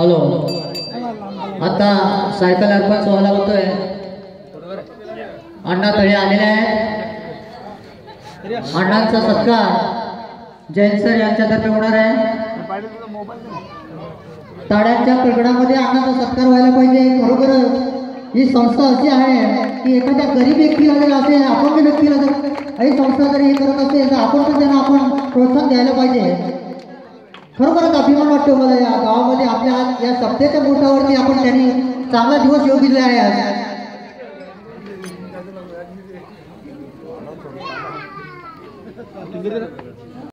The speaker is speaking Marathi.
हॅलो. आता सायकल अर्पण सोहळा होतोय. अण्णा तळे आलेले आहेत. अण्णांचा सत्कार जैन सर यांच्यातर्फे होणार आहे. ताड्यांच्या प्रकरणामध्ये अण्णाचा सत्कार व्हायला पाहिजे. खरोखर ही संस्था अशी आहे की एखाद्या गरीब व्यक्तीला जर असेल अपंग व्यक्तीला जर ही संस्था जर हे करत असेल तर आपण पण त्यांना आपण प्रोत्साहन द्यायला पाहिजे. खरोखरच अभिमान वाटतो मला या गावामध्ये. आपल्या आज या सप्तेच्या मोठावरती आपण त्यांनी चांगला दिवस येऊ दिला आहे आज. किती